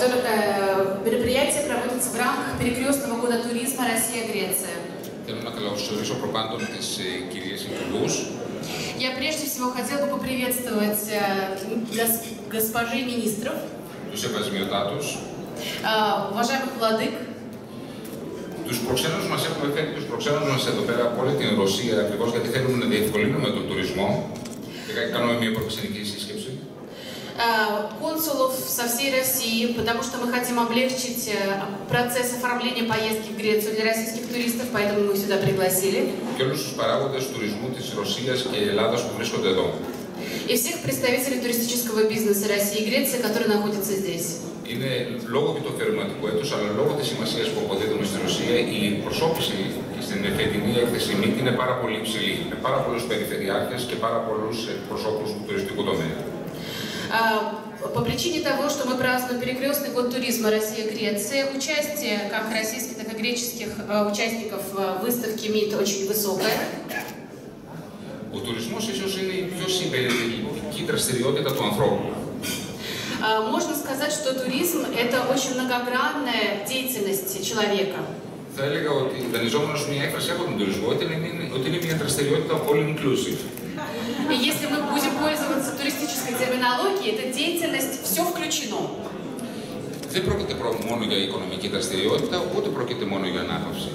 которое э, мероприятие проводится в рамках перекрестного года туризма Россия-Греция. Θέλω να καλωσορίσω προπάντων τις ε, κυρίες Υπουργούς, Я прежде всего хотела бы поприветствовать э, гос- госпожи министров, τους ευασμιωτάτους, э, уважаемых владык, τους προξένους μας έχουμε φέρει τους προξένους μας εδώ πέρα από όλη την Ρωσία ακριβώς γιατί θέλουμε να διευκολύνουμε τον τουρισμό και κάνουμε μια προξενική σύσκεψη. э, консулов со всей России, потому что мы хотим облегчить э, процесс оформления поездки в Грецию для российских туристов, поэтому мы их сюда пригласили. και όλους τους παράγοντες τουρισμού της Ρωσίας και Ελλάδας που βρίσκονται εδώ. И всех представителей туристического бизнеса России и Греции, которые находятся здесь. Είναι λόγω και του αφαιρεματικού έτους, αλλά λόγω της σημασίας που αποδίδουμε στη Ρωσία, η προσώπηση στην φετινή έκθεση ΜΙΤ είναι πάρα πολύ υψηλή. Με πάρα πολλούς περιφερειάρχες και πάρα πολλούς προσώπους του τουριστικού τομέα. А, По причине того, что мы празднуем перекрестный год туризма Россия-Греция, участие как российских, так и греческих э, участников э, выставки МИД очень высокое. Ο τουρισμός ίσως είναι η πιο συμπεριληπτική δραστηριότητα του ανθρώπου. А, Можно сказать, что туризм – это очень многогранная деятельность человека. Θα έλεγα ότι δανειζόμενο μια έκφραση από τον τουρισμό ότι είναι, ότι είναι μια δραστηριότητα all inclusive. И если мы будем пользоваться туристической терминологией, это деятельность «все включено». Δεν πρόκειται προ- μόνο για οικονομική δραστηριότητα, ούτε πρόκειται μόνο για ανάπαυση.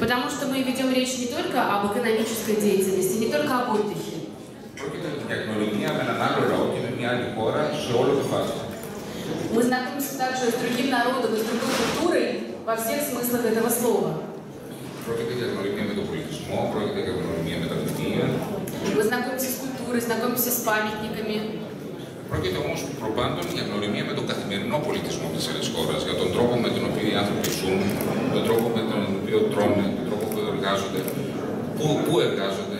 Потому что мы ведем речь не только об экономической деятельности, не только об отдыхе. Πρόκειται για γνωριμία με έναν άλλο λαό και με μια άλλη χώρα σε όλο το φάσμα. Мы знакомимся также с другим народом и с другой культурой во всех смыслах этого слова. Πρόκειται για γνωριμία με τον πολιτισμό, πρόκειται για γνωριμία με τα βιβλία. Мы знакомимся с культурой, знакомимся с памятниками. Πρόκειται όμως προπάντων για γνωριμία με τον καθημερινό πολιτισμό της άλλης χώρας, για τον τρόπο με τον οποίο οι άνθρωποι ζουν, τον τρόπο με τον οποίο τρώνε, τον τρόπο που εργάζονται, πού, πού εργάζονται,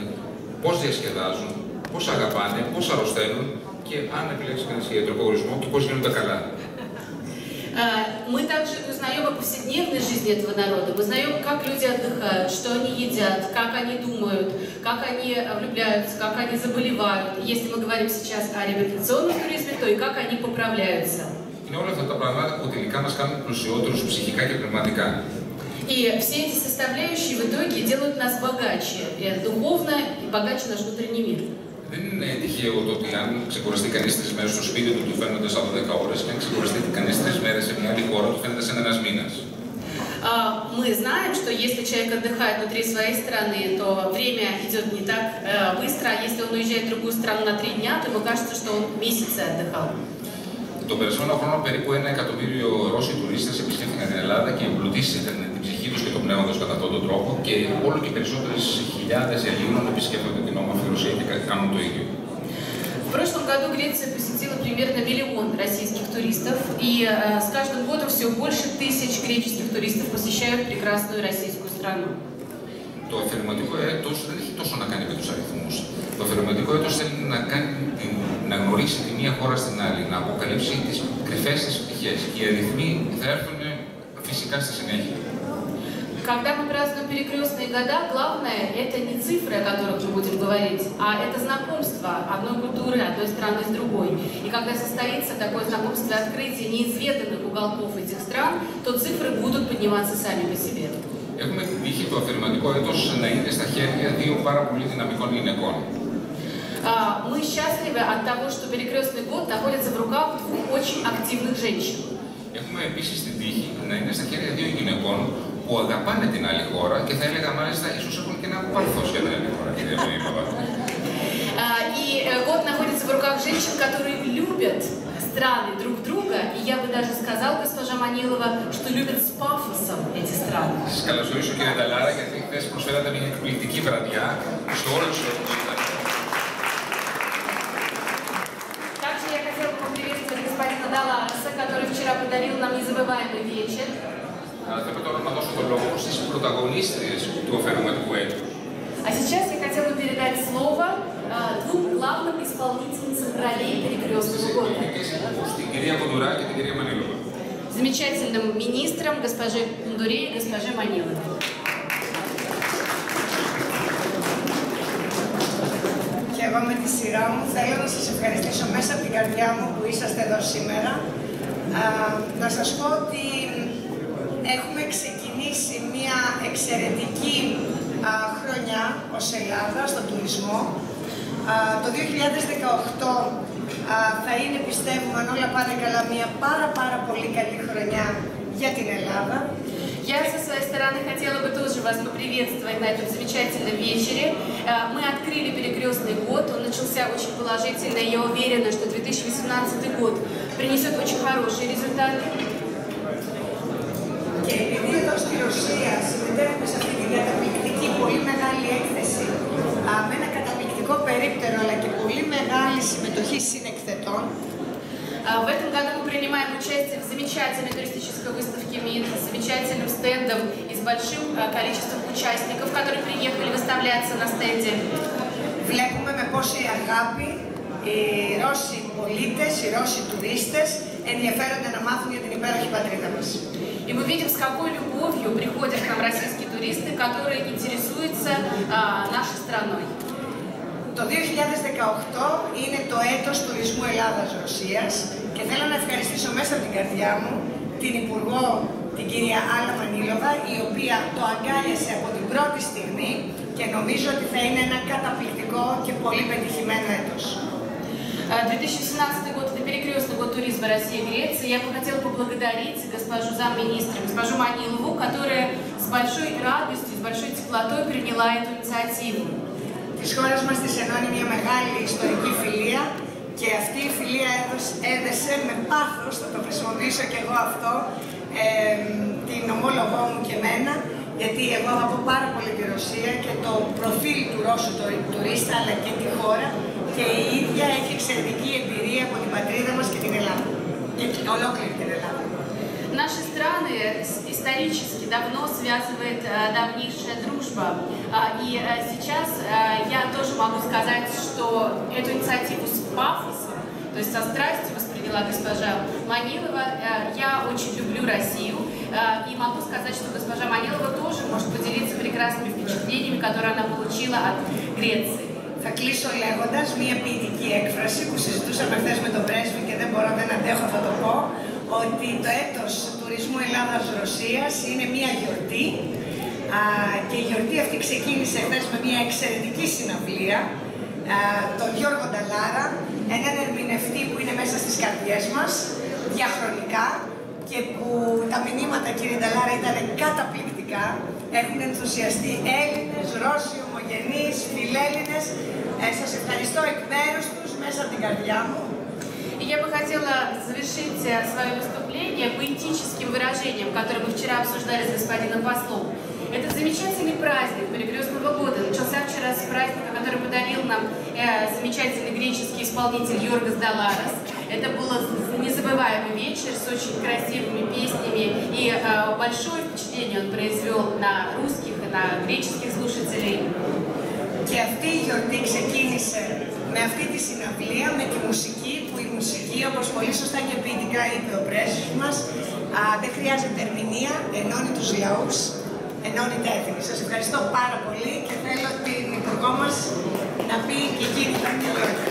πώς διασκεδάζουν, πώς αγαπάνε, πώς αρρωσταίνουν και αν επιλέξεις κανείς ιατρικό ορισμό και πώς γίνονται καλά. А, Мы также узнаем о повседневной жизни этого народа, мы узнаем, как люди отдыхают, что они едят, как они думают, как они э, влюбляются, как они заболевают. Если мы говорим сейчас о реабилитационном туризме, то и как они поправляются. Είναι όλα αυτά τα πράγματα που τελικά μα κάνουν πλουσιότερου ψυχικά και πνευματικά. И все эти составляющие в итоге делают нас богаче, э, духовно и богаче наш внутренний мир. Δεν είναι τυχαίο το ότι αν ξεκουραστεί κανεί τρει μέρε στο σπίτι του, του φαίνονται σαν 10 ώρε, και αν ξεκουραστεί κανεί τρει μέρε σε μια άλλη χώρα, του φαίνεται σαν ένα μήνα. А, Мы знаем, что если человек отдыхает внутри своей страны, то время идет не так э, быстро, а если он уезжает в другую страну на три дня, то ему кажется, что он месяцы отдыхал. Τον περασμένο χρόνο περίπου ένα εκατομμύριο Ρώσοι τουρίστε επισκέφθηκαν την Ελλάδα και εμπλουτίστηκαν την ψυχή του και το πνεύμα του κατά αυτόν τον τρόπο και όλο και περισσότερε χιλιάδε Ελλήνων επισκέφτονται την όμορφη Ρωσία και κάνουν το ίδιο. В прошлом году Греция посетила примерно миллион российских туристов, и э, с каждым годом все больше тысяч греческих туристов посещают прекрасную российскую страну. Το αφηρηματικό έτος δεν έχει τόσο να κάνει με τους αριθμούς. Το αφηρηματικό έτος θέλει να, κάνει, την, να γνωρίσει τη μία χώρα στην άλλη, να αποκαλύψει τις κρυφές της πτυχές. Και οι αριθμοί θα έρθουν φυσικά στη συνέχεια. Когда мы празднуем перекрестные года, главное это не цифры, о которых мы будем говорить, а это знакомство одной культуры, одной страны с другой. И когда состоится такое знакомство и открытие неизведанных уголков этих стран, то цифры будут подниматься сами по себе. Έχουμε την τύχη το αφηρηματικό έτος να είναι στα χέρια δύο πάρα πολύ δυναμικών γυναικών. А, Мы счастливы от того, что перекрестный год находится в руках двух очень активных женщин. Έχουμε επίση την τύχη να είναι στα χέρια δύο γυναικών που αγαπάνε την άλλη χώρα και θα έλεγα μάλιστα ίσω έχουν και ένα πάθο για την άλλη χώρα, κυρία Μενίπαβα. А, И э, год находится в руках женщин, которые любят страны друг друга, и я бы даже сказала, госпожа Манилова, что любят с пафосом эти страны. Σα καλωσορίσω κύριε Νταλάρα, γιατί χθε προσφέρατε μια εκπληκτική βραδιά στο όλο του Также я хотела бы поприветствовать господина Далареса, который вчера подарил нам незабываемый вечер. Θα πρέπει τώρα να δώσω το λόγο στι πρωταγωνίστριε του αφαιρεματικού έτου. А сейчас я хотела бы передать слово э, двум главным исполнительницам ролей перекрестного года. Οι στην κυρία Κοντουρά και την κυρία Μανίλοβα. Замечательным министром госпожи Кундуре и госпожи Маниловой. Και εγώ με τη σειρά μου θέλω να σας ευχαριστήσω μέσα από την καρδιά μου που είσαστε εδώ σήμερα. Α, να σας πω ότι έχουμε ξεκινήσει μια εξαιρετική α, χρονιά ως Ελλάδα στον τουρισμό. Α, το 2018 α, θα είναι, πιστεύουμε, αν όλα πάνε καλά, μια πάρα πάρα πολύ καλή χρονιά για την Ελλάδα. Я со своей стороны хотела бы тоже вас поприветствовать на этом замечательном вечере. Э, Мы открыли перекрестный год, он начался очень положительно, и я уверена, что 2018 год принесет очень хорошие результаты. Και επειδή εδώ στη Ρωσία συμμετέχουμε σε αυτή την καταπληκτική πολύ μεγάλη έκθεση α, με ένα καταπληκτικό περίπτερο αλλά και πολύ μεγάλη συμμετοχή συνεκθετών, А, В этом году мы принимаем участие в замечательной туристической выставке МИД, с замечательным стендом и с большим а, количеством участников, которые приехали выставляться на стенде. βλέπουμε με πόση αγάπη οι Ρώσοι πολίτες, οι Ρώσοι τουρίστες ενδιαφέρονται να μάθουν για την υπέροχη πατρίδα μας. И мы видим, с какой любовью приходят к нам российские туристы, которые интересуются а, нашей страной. Το 2018 είναι το έτος τουρισμού Ελλάδας-Ρωσίας και θέλω να ευχαριστήσω μέσα από την καρδιά μου την Υπουργό, την κυρία Άλλα Μανίλοβα, η οποία το αγκάλιασε από την πρώτη στιγμή και νομίζω ότι θα είναι ένα καταπληκτικό και πολύ πετυχημένο έτος. А, 2017 год – это перекрестный год туризма России и Греции. Я бы хотела поблагодарить госпожу замминистра, госпожу Манилову, которая с большой радостью, с большой теплотой приняла эту инициативу. της χώρας μας της ενώνει μια μεγάλη ιστορική φιλία και αυτή η φιλία έδωσε, έδεσε με πάθος, θα το χρησιμοποιήσω και εγώ αυτό, ε, την ομόλογό μου και εμένα, γιατί εγώ αγαπώ πάρα πολύ τη Ρωσία και το προφίλ του Ρώσου το, τουρίστα, αλλά και τη χώρα και η ίδια έχει εξαιρετική εμπειρία από την πατρίδα μας και την Ελλάδα. Και ολόκληρη την Ελλάδα. Наши страны с- исторически давно связывает э, давнейшая дружба. А, И э, сейчас э, я тоже могу сказать, что эту инициативу с пафосом, то есть со страстью восприняла госпожа Манилова. Э, Я очень люблю Россию э, и могу сказать, что госпожа Манилова тоже может поделиться прекрасными впечатлениями, которые она получила от Греции. Θα κλείσω λέγοντας μία ποιητική έκφραση που συζητούσαμε χθε με τον πρέσβη και δεν μπορώ, δεν αντέχω, θα το πω, Ότι το έτος τουρισμού Ελλάδας-Ρωσίας είναι μία γιορτή α, και η γιορτή αυτή ξεκίνησε χθες με μία εξαιρετική συναυλία α, τον Γιώργο Νταλάρα, έναν ερμηνευτή που είναι μέσα στις καρδιές μας διαχρονικά και που τα μηνύματα κύριε Νταλάρα ήταν καταπληκτικά. Έχουν ενθουσιαστεί Έλληνες, Ρώσοι, ομογενείς, φιλέλληνες. Ε, σας ευχαριστώ εκ μέρους τους μέσα από την καρδιά μου. И я бы хотела завершить э, свое выступление поэтическим выражением, которое мы вчера обсуждали с господином послом. Этот замечательный праздник перекрестного года начался вчера с праздника, который подарил нам э, замечательный греческий исполнитель Йоргас Даларес. Это был незабываемый вечер с очень красивыми песнями, и э, большое впечатление он произвел на русских и на греческих слушателей. Και αυτή η γιορτή ξεκίνησε με αυτή τη συναυλία, με τη μουσική, που η μουσική, όπως πολύ σωστά και ποιητικά είπε ο πρέσβης μας, α, δεν χρειάζεται ερμηνεία, ενώνει τους λαούς, ενώνει τα έθνη. Σας ευχαριστώ πάρα πολύ και θέλω την Υπουργό μας να πει και εκείνη τα δύο λόγια.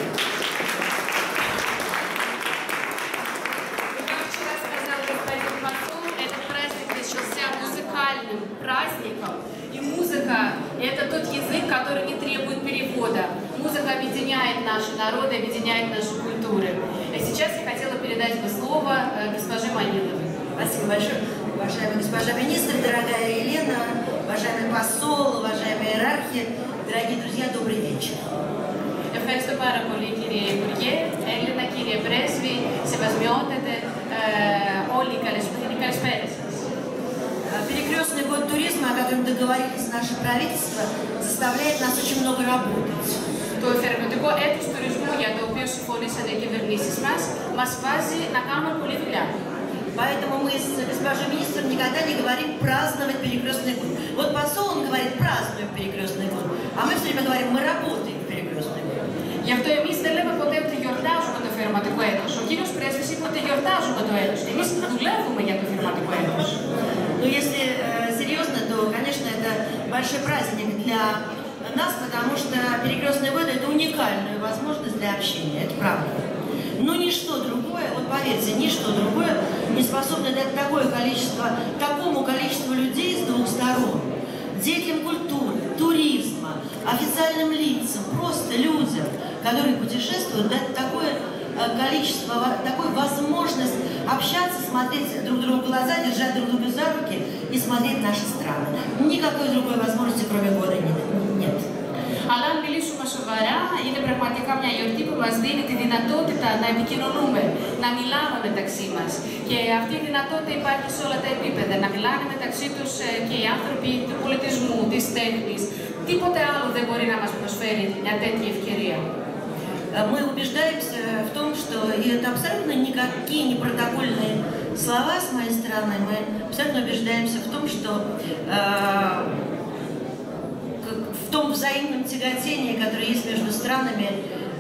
И как вчера сказал господин посол, этот праздник начался музыкальным праздником. И музыка – это тот язык, который не требует перевода. Музыка объединяет наши народы, объединяет наши культуры. И сейчас я хотела передать бы слово э, госпоже Маниловой. Спасибо большое, уважаемая госпожа министр, дорогая Елена, уважаемый посол, уважаемые иерархи, дорогие друзья, добрый вечер. Ευχαριστώ πάρα πολύ κύριε Υπουργέ, Έλληνα, κύριε Πρέσβη, σεβασμιότατε, ε, όλοι οι καλεσμένοι, καλησπέρα σας. А, Перекрестный год туризма, о котором договорились наше правительство, заставляет нас очень много работать. Το εθελοντικό έτος τουρισμού για το οποίο συμφωνήσαν οι κυβερνήσεις μας, μας βάζει να κάνουμε πολλή δουλειά. Поэтому мы с госпожой министром никогда не говорим праздновать перекрестный год. Вот посол, он говорит, празднуем перекрестный год. А мы все время говорим, мы работаем в перекрестный год. Γι' αυτό εμείς δεν λέμε ποτέ ότι γιορτάζουμε το αφιερωματικό έτος. Ο κύριος Πρέσβης είπε ότι γιορτάζουμε το έτος. Εμείς δουλεύουμε για το αφιερωματικό έτος. Но если э, серьезно, то, конечно, это большой праздник для нас, потому что перекрестные воды это уникальная возможность для общения, это правда. Но ничто другое, вот поверьте, ничто другое не способно дать такое количество, такому количеству людей с двух сторон. Деятелям культуры, туризма, официальным лицам, просто людям, которые путешествуют, дать такое Э, количество, такую возможность общаться, смотреть друг другу в глаза, держать друг друга за руки и смотреть наши страны. Никакой другой возможности, кроме года, нет. Αλλά αν μιλήσουμε σοβαρά, είναι πραγματικά μια γιορτή που μας δίνει τη δυνατότητα να επικοινωνούμε, να μιλάμε μεταξύ μας. Και αυτή η δυνατότητα υπάρχει σε όλα τα επίπεδα, να μιλάνε μεταξύ τους ε, και οι άνθρωποι του πολιτισμού, της τέχνης. Τίποτε άλλο δεν μπορεί να μας προσφέρει μια τέτοια ευκαιρία. Э, мы убеждаемся в том, что и это абсолютно никакие не протокольные слова с моей стороны, мы абсолютно убеждаемся в том, что э, в том взаимном тяготении, которое есть между странами,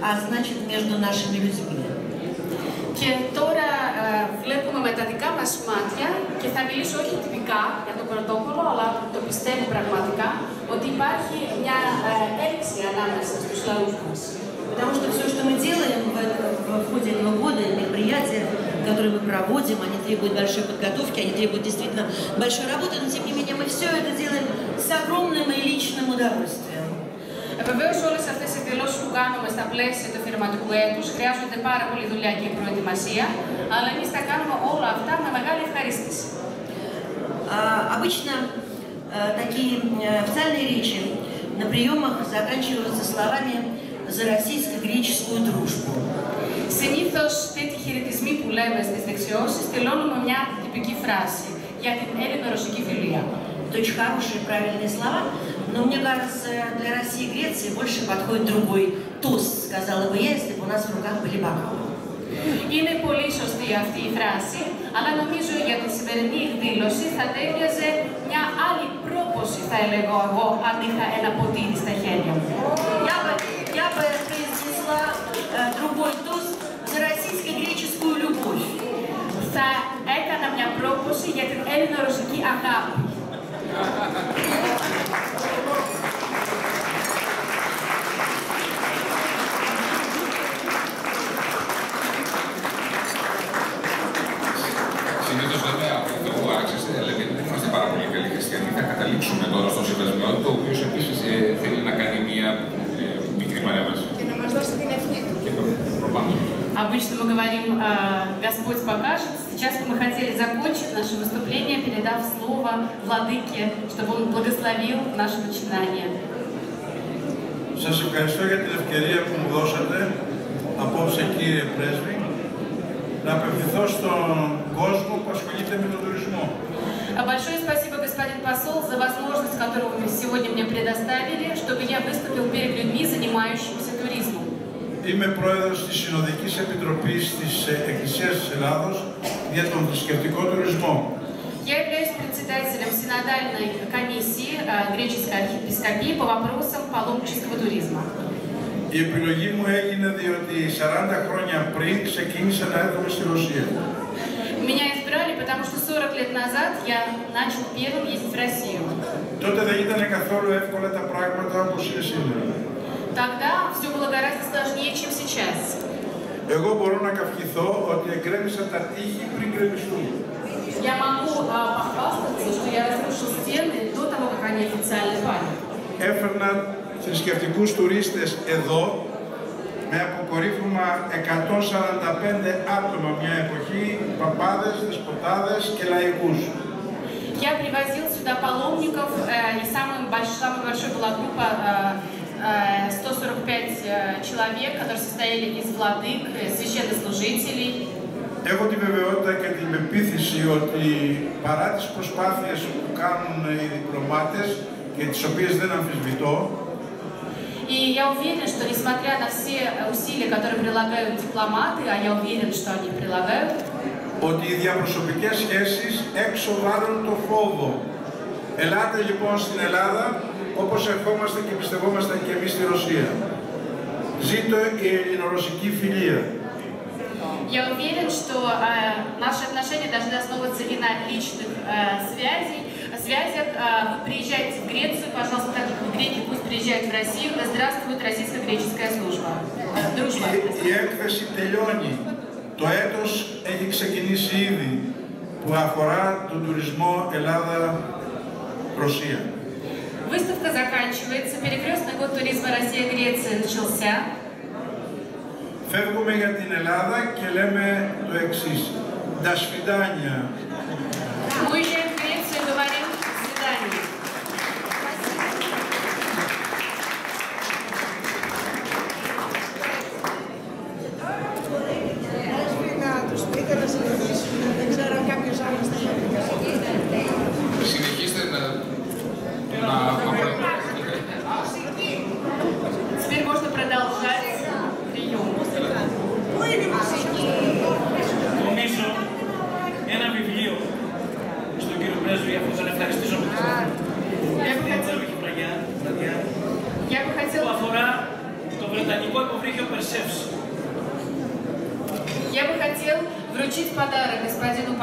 а значит между нашими людьми. Και τώρα ε, βλέπουμε με τα δικά μας μάτια και θα μιλήσω όχι τυπικά για το πρωτόκολλο, αλλά το πιστεύω πραγματικά ότι υπάρχει μια ε, έλξη ανάμεσα στους λαούς μας. Потому что все, что мы делаем в, в, в ходе этого года, мероприятия, которые мы проводим, они требуют большой подготовки, они требуют действительно большой работы, но тем не менее мы все это делаем с огромным и личным удовольствием. Βεβαίω, όλε αυτέ οι εκδηλώσει που κάνουμε στα плесия του φυρματικού έτου χρειάζονται πάρα πολύ δουλειά και προετοιμασία, αλλά εμεί τα κάνουμε όλα αυτά με μεγάλη ευχαρίστηση. Обычно такие официальные речи на приемах заканчиваются словами за российско-греческую дружбу. Συνήθω τέτοιοι χαιρετισμοί που λέμε στι δεξιώσει τελώνουμε μια τυπική фрази για την Έλληνο-Ρωσική φιλία. Это очень хорошие, правильные слова, но мне кажется, для России и Греции больше подходит другой тост, сказала бы я, если бы у нас в руках были бокалы. Είναι πολύ σωστή αυτή η φράση, αλλά νομίζω για τη σημερινή εκδήλωση θα τέριαζε μια άλλη πρόποση, θα έλεγα εγώ, αν είχα ένα ποτήρι στα χέρια μου. я бы произнесла э, другой тост за российско-греческую любовь. Θα έκανα μια πρόποση για την Έλληνο-Ρωσική αγάπη. благословил наше начинание. Σας ευχαριστώ για την ευκαιρία που μου δώσατε απόψε κύριε πρέσβη να απευθυνθώ στον κόσμο που ασχολείται με τον τουρισμό. Большое спасибо, господин посол, за возможность, которую вы сегодня мне предоставили, чтобы я выступил перед людьми, занимающимися туризмом. Είμαι πρόεδρος της Συνοδικής Επιτροπής της Εκκλησίας της Ελλάδος για τον θρησκευτικό τουρισμό. Я являюсь председателем Синодальной комиссии греческой архиепископии по вопросам паломнического туризма. Η επιλογή μου έγινε διότι 40 χρόνια πριν ξεκίνησα να έρχομαι στη Ρωσία. Меня избрали, потому что 40 лет назад я начал первым ездить в Россию. Τότε δεν ήταν καθόλου εύκολα τα πράγματα όπως είναι σήμερα. Тогда все было гораздо сложнее, чем сейчас. Εγώ μπορώ να καυχηθώ ότι εγκρέμισα τα τείχη πριν γκρεμιστούν. Я могу а, похвастаться, что я разрушил стены до того, как они официально пали. Έφερνα θρησκευτικούς τουρίστες εδώ με αποκορύφωμα 145 άτομα μια εποχή, παπάδες, δεσποτάδες και λαϊκούς. Я привозил сюда паломников, э, и самая большая, самая большая была группа э, э, 145 э, человек, которые состояли из владык, э, священнослужителей. Έχω τη βεβαιότητα και την πεποίθηση ότι παρά τις προσπάθειες που κάνουν οι διπλωμάτες και τις οποίες δεν αμφισβητώ, И я уверен, что несмотря на все усилия, которые прилагают дипломаты, а я уверен, что они прилагают, ότι οι διαπροσωπικές σχέσεις έξω βάλουν το φόβο. Ελάτε λοιπόν στην Ελλάδα όπως ερχόμαστε και πιστευόμαστε και εμείς στη Ρωσία. Ζήτω η ελληνορωσική φιλία. Я уверен, что э, наши отношения должны основываться и на личных э, связей, связях. Э, вы приезжаете в Грецию, пожалуйста, так как вы греки, пусть приезжают в Россию. Да здравствует российско-греческая служба. Э, дружба. Η, η έκθεση τελειώνει. Το έτος έχει ξεκινήσει ήδη που αφορά τον τουρισμό Ελλάδα-Ρωσία. Выставка заканчивается, перекрестный год туризма Россия-Греция начался. Φεύγουμε για την Ελλάδα και λέμε το εξής. Τα σφιντάνια.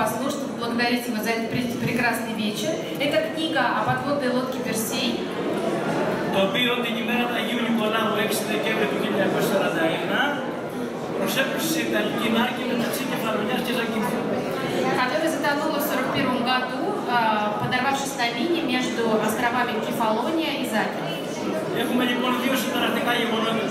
послу, чтобы благодарить его за этот пре- прекрасный вечер. Это книга о подводной лодке Персей, το οποίο την ημέρα του Αγίου Νικολάου 6 Δεκέμβρη του 1941 προσέπουσε σε Ιταλική νάρκη μεταξύ Κεφαλονιάς και Ζακυνθού. которая затонула в 1941 году, а, подорвавшись на мине между островами Кефалония и Закия. Έχουμε λοιπόν δύο συνταρακτικά γεγονότα.